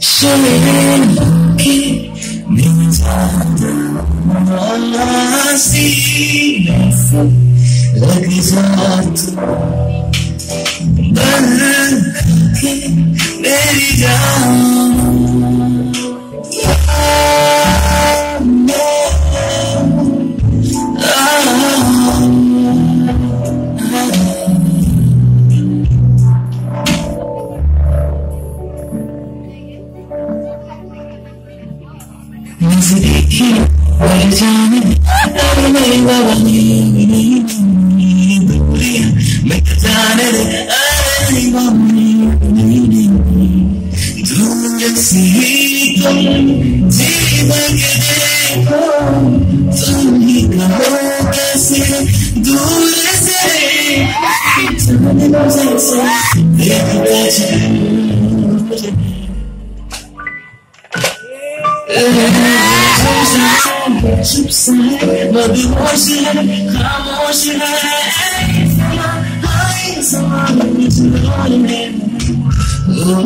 心里的你，你在？see Let me start Burn Let it down Let it down देखो तुम ही कहो कैसे दूर से जाने मुझे से देखता चल चुप से मदहोश है खामोश है हाय सवाल जुबान में ओ